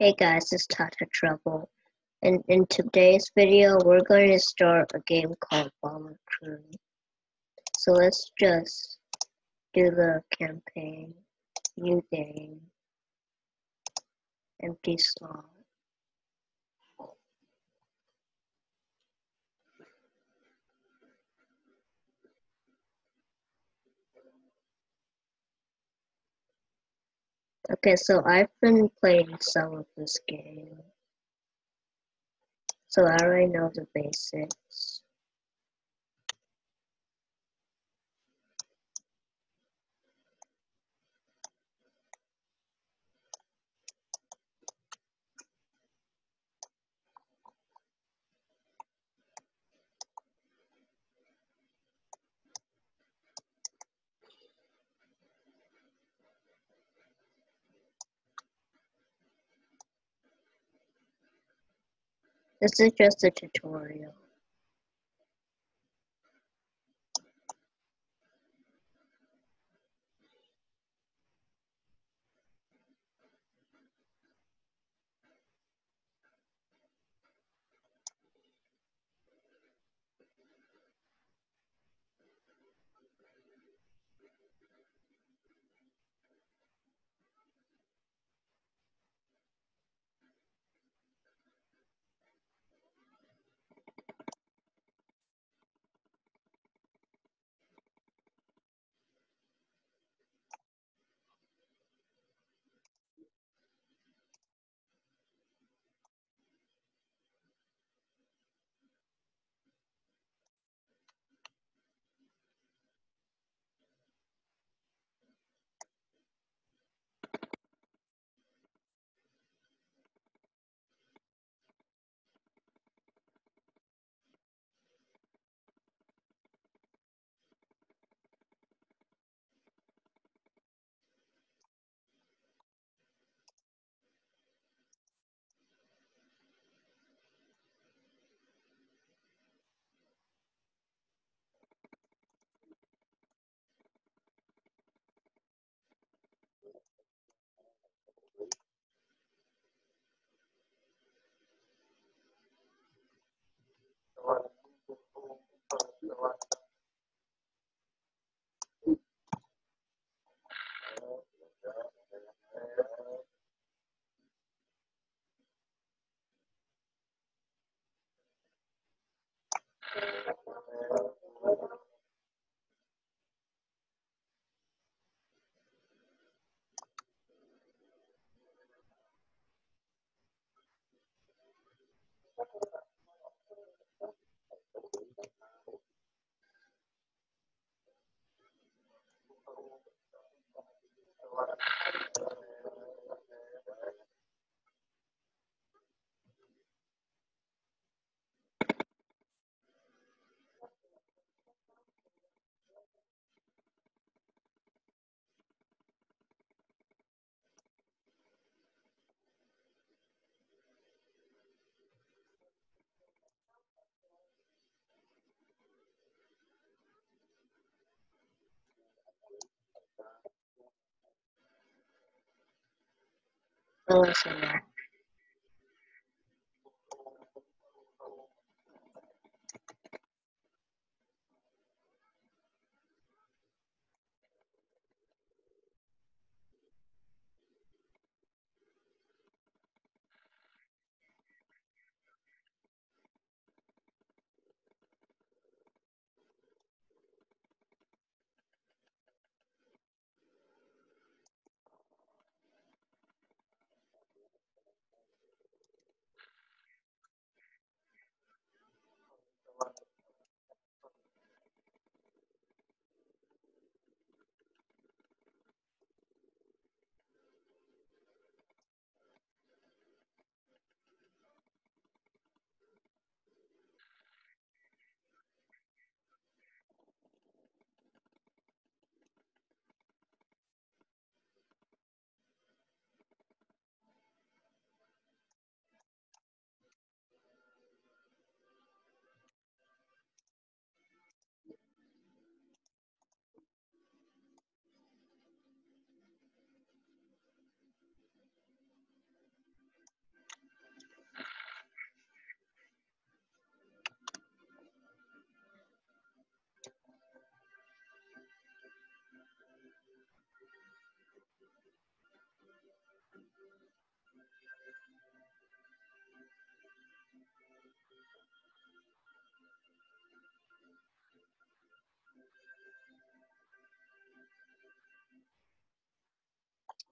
Hey guys, it's Tata Trouble. And in today's video, we're going to start a game called Bomber Crew. So let's just do the campaign, new game, empty slot. Okay, so I've been playing some of this game. So I already know the basics. This is just a tutorial. Oh, listen that.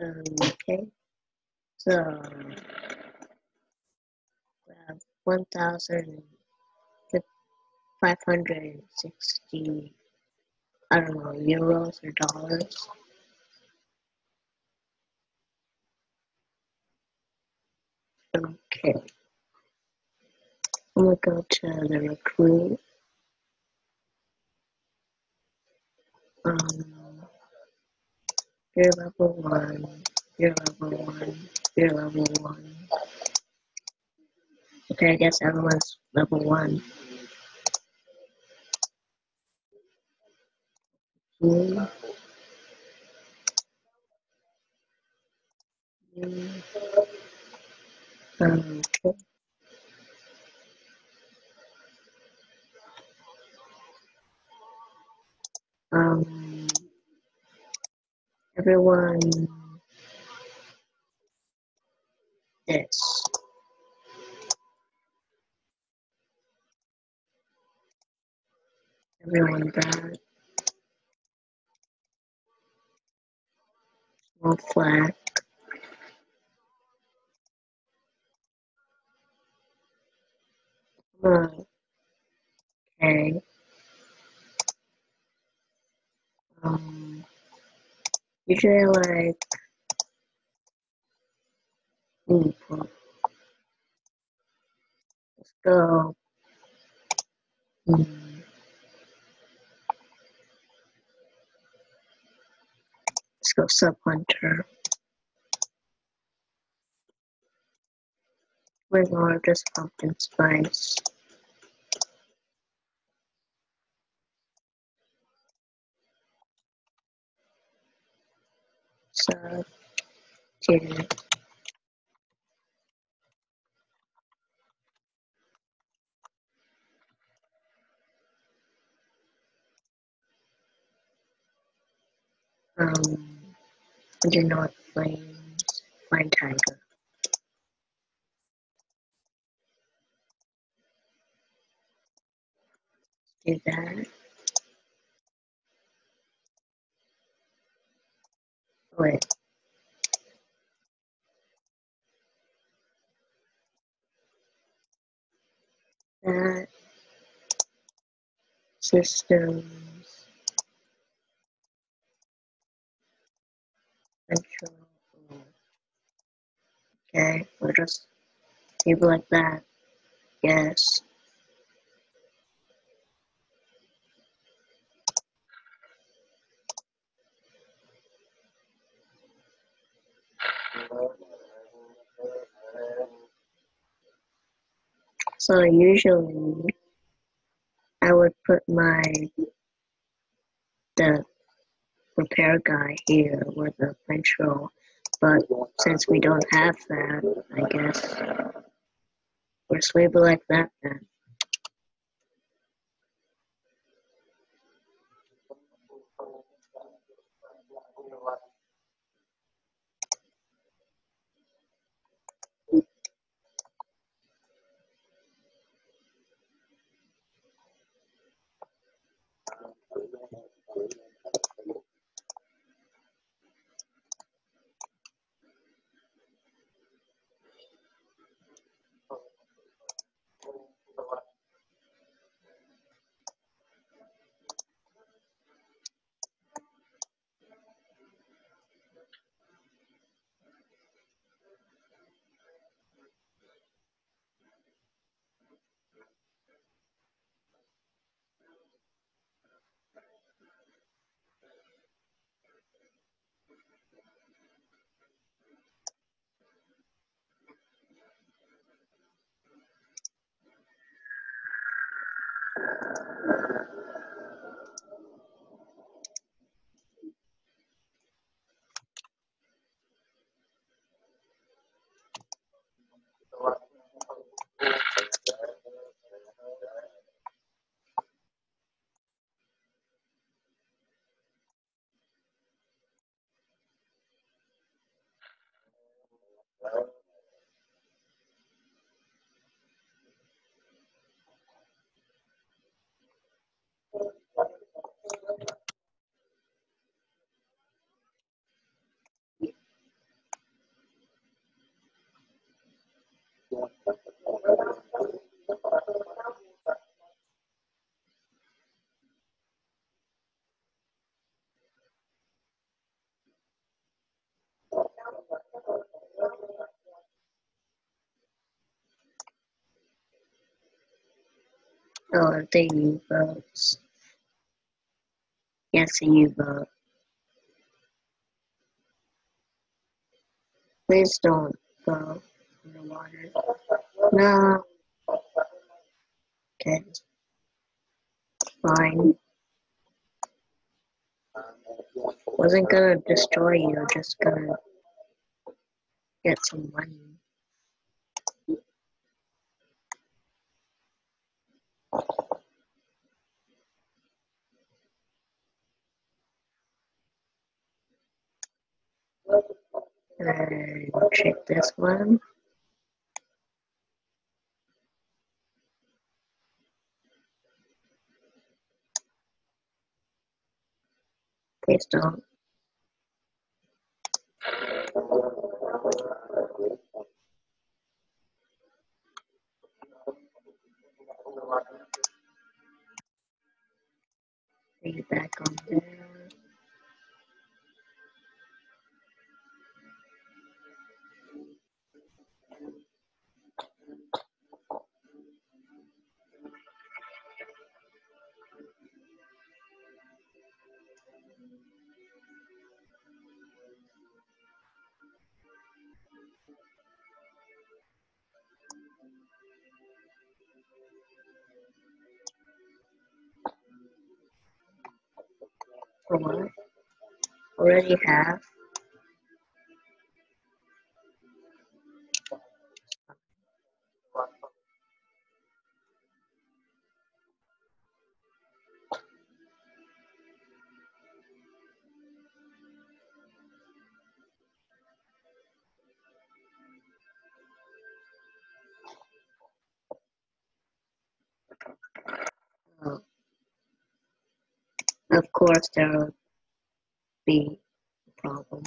Um, okay. So we have one thousand five hundred and sixty I don't know, euros or dollars. Okay. I'm gonna go to the recruit. Um, you're level one. You're level one. You're level one. Okay, I guess everyone's level one. You. Um, okay. Um, everyone. This. Everyone that. Small flag. Oh, okay. Um, usually like. Let's go. Hmm. Let's go sub hunter. Way more just pumpkin spice. Sub two. Um, do not flames. Fine tiger. Do that. Wait. That. Systems. Control. Okay, we'll just leave it like that. Yes. So usually I would put my the repair guy here with the control, but since we don't have that, I guess we're just like that then. Oh, or the U-boats. Yes, U-boat Please don't go. No. Okay. Fine. Wasn't gonna destroy you, just gonna get some money. And check this one. Don't. Bring it back on there. For? Already have. Of course, there will be a problem.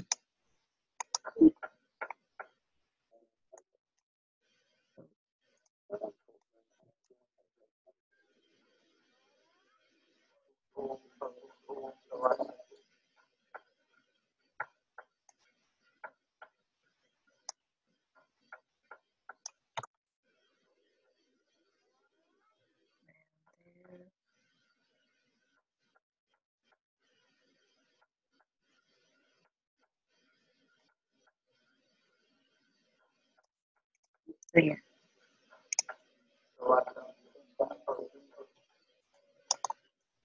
So yeah.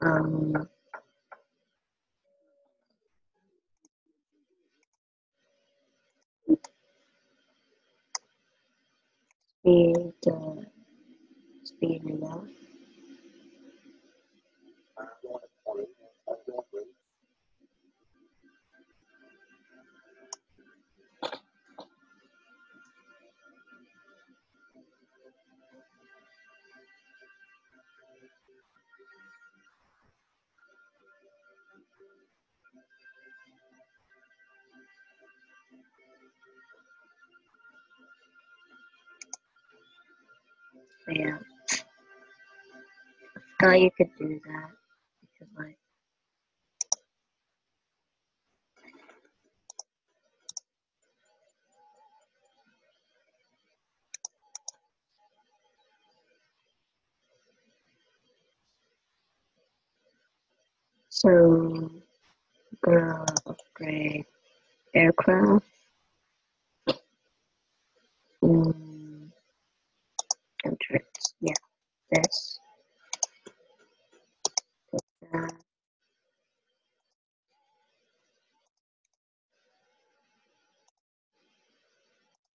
Um, speed, Yeah. I thought you could do that. So gonna upgrade aircraft. This.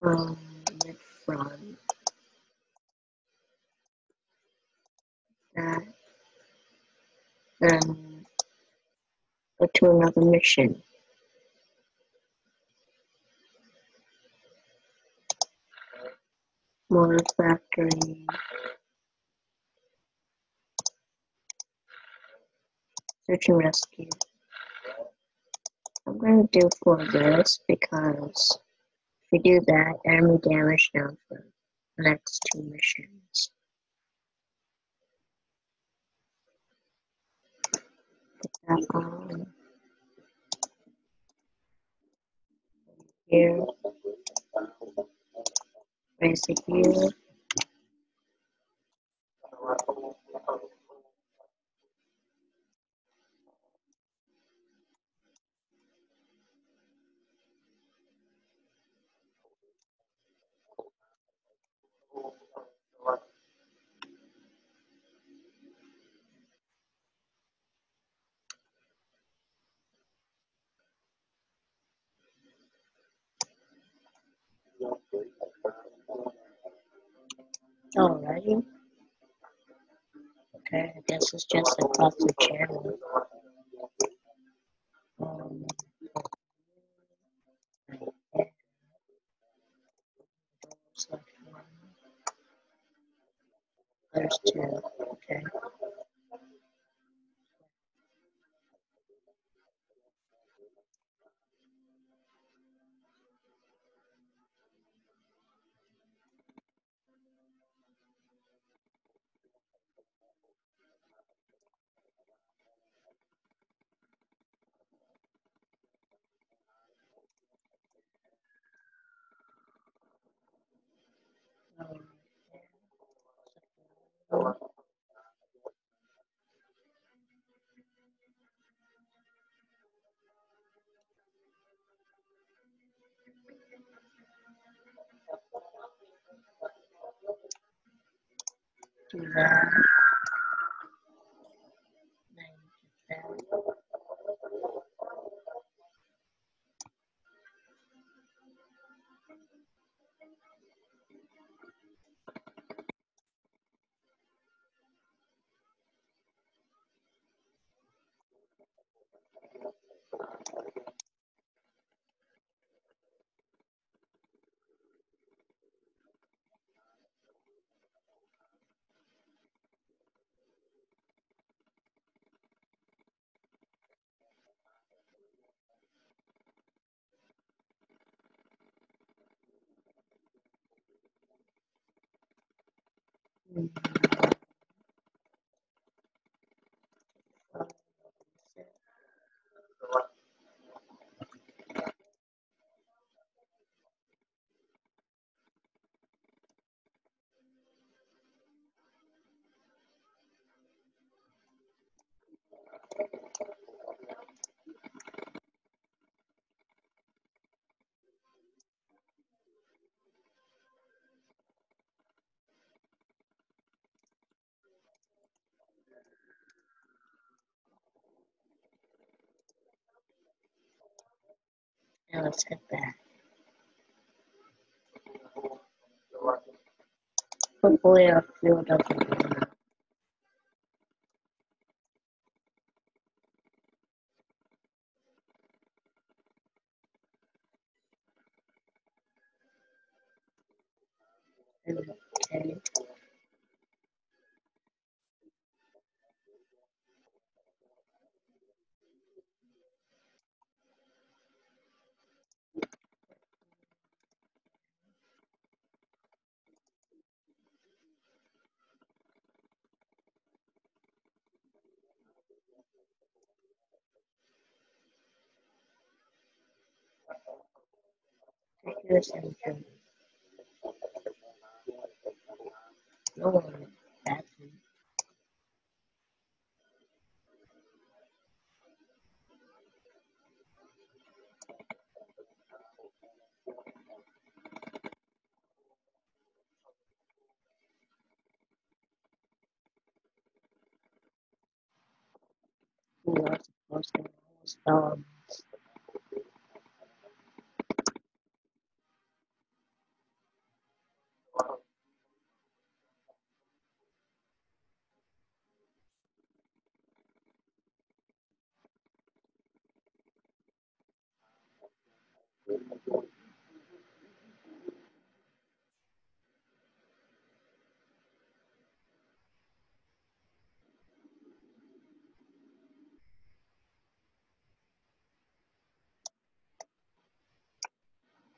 Um, mid front. That. Then go to another mission. More factory. Search and rescue. I'm gonna do for this because if we do that, enemy damage down for the next two missions. Put that on here. Raise it here. Alrighty. Okay, I guess it's just across the channel. Um, right there. Select one. There's two. Okay. Um, yeah. Do Now let's head back. Hopefully our fuel doesn't run out. Okay. Here's engine. No one bathroom. Who was supposed to almost um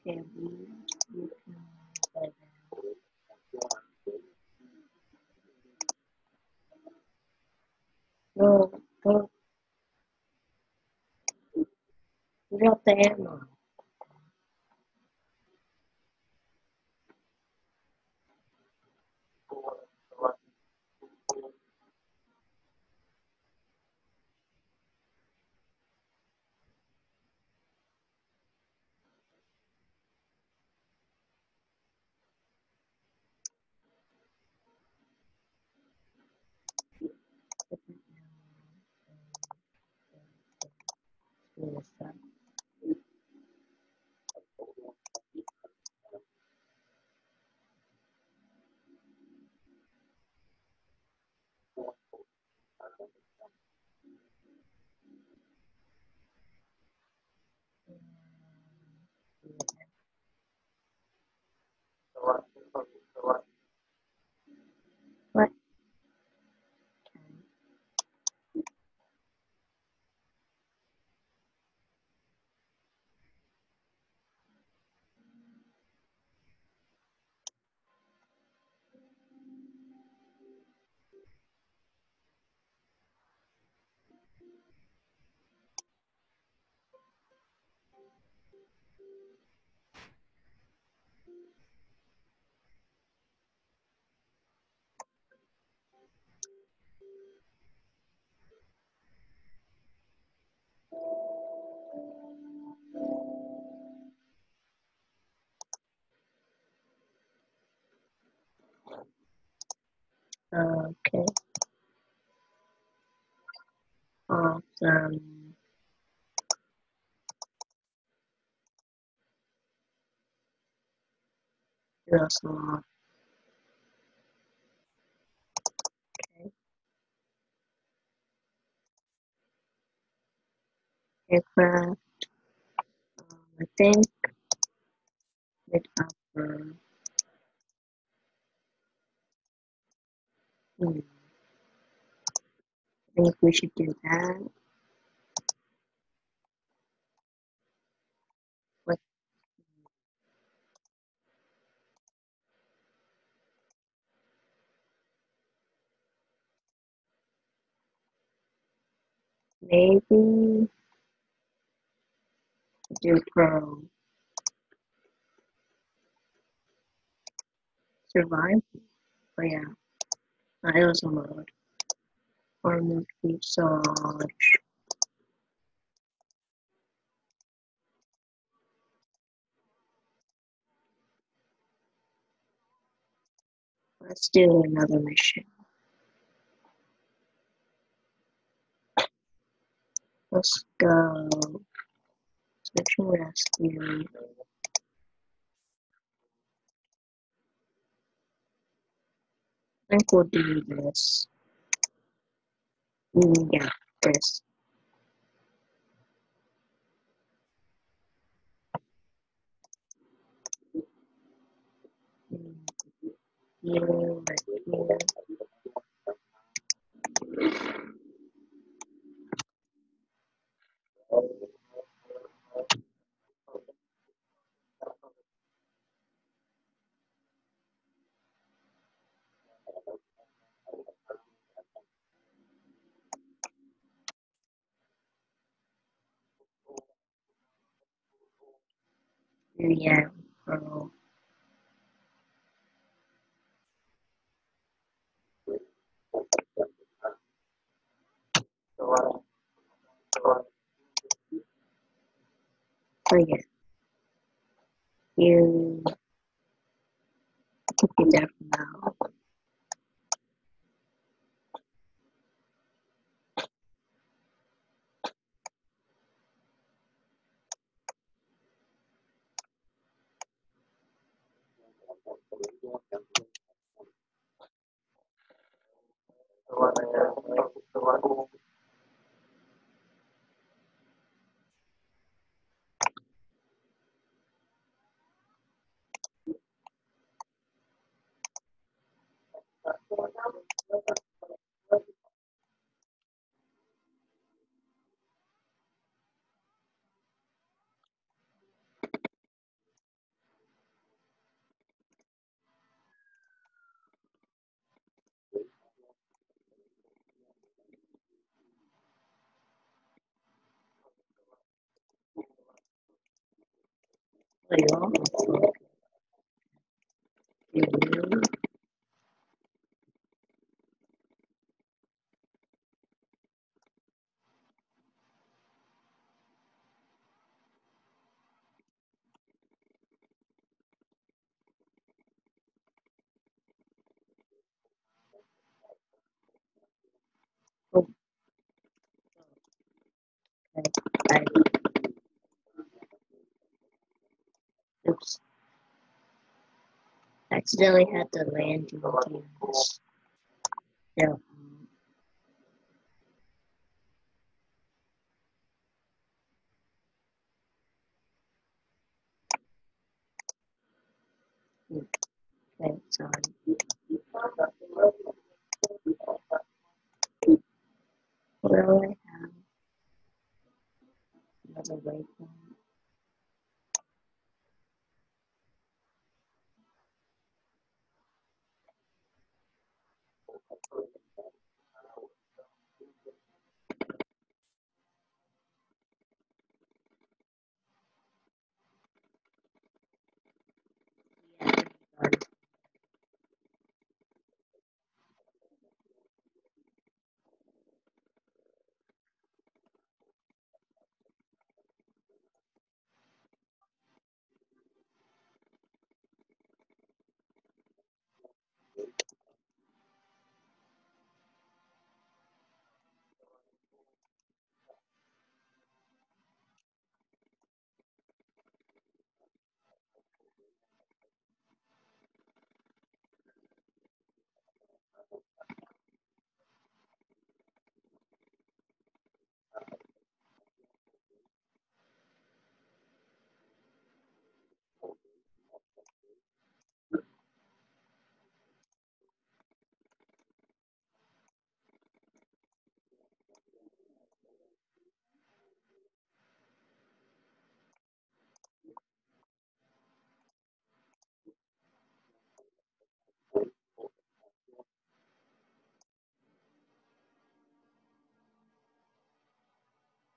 can we you can by then. No, don't Okay. Awesome. Just not. Okay. Um, I think mid upper. Hmm. I think we should do that. What? Maybe do pro. Survive. Oh yeah. I was also mode. Or massage. Let's do another mission. Let's go. Mission rescue. I we'll do this. Yeah, this. Here, Yeah, pro. Oh yeah. You keep it there for now. Oh, you do. Oh, okay. I, oops. Accidentally had the landing gears. Yeah. Okay, sorry. Do I have? Another waypoint. Sorry.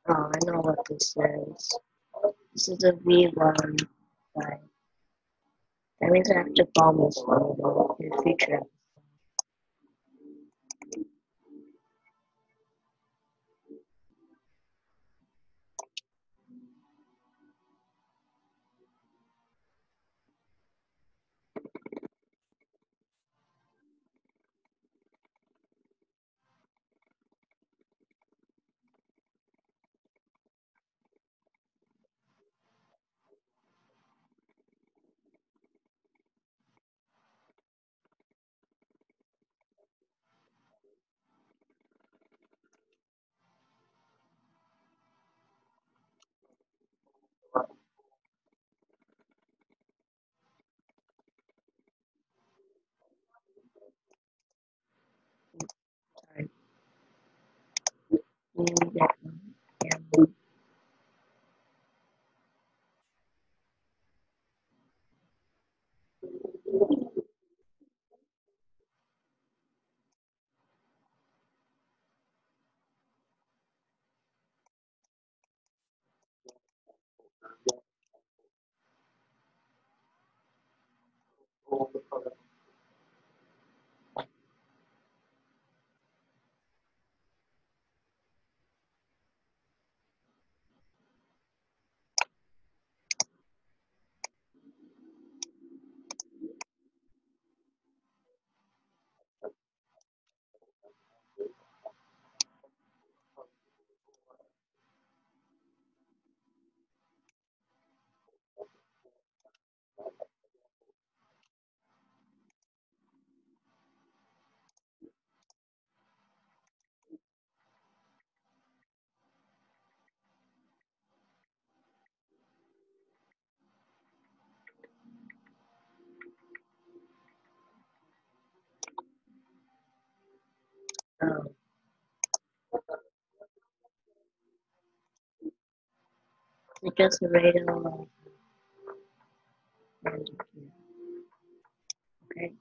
Yeah, I know what this is. This is a V1, right? That means I have to bomb this one in the future. Sorry. Yeah. Oh. It's just a radio. and- Okay.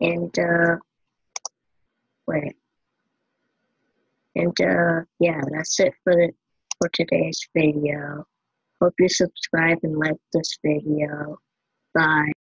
And uh wait. And uh yeah, that's it for the for today's video. Hope you subscribe and like this video. Bye.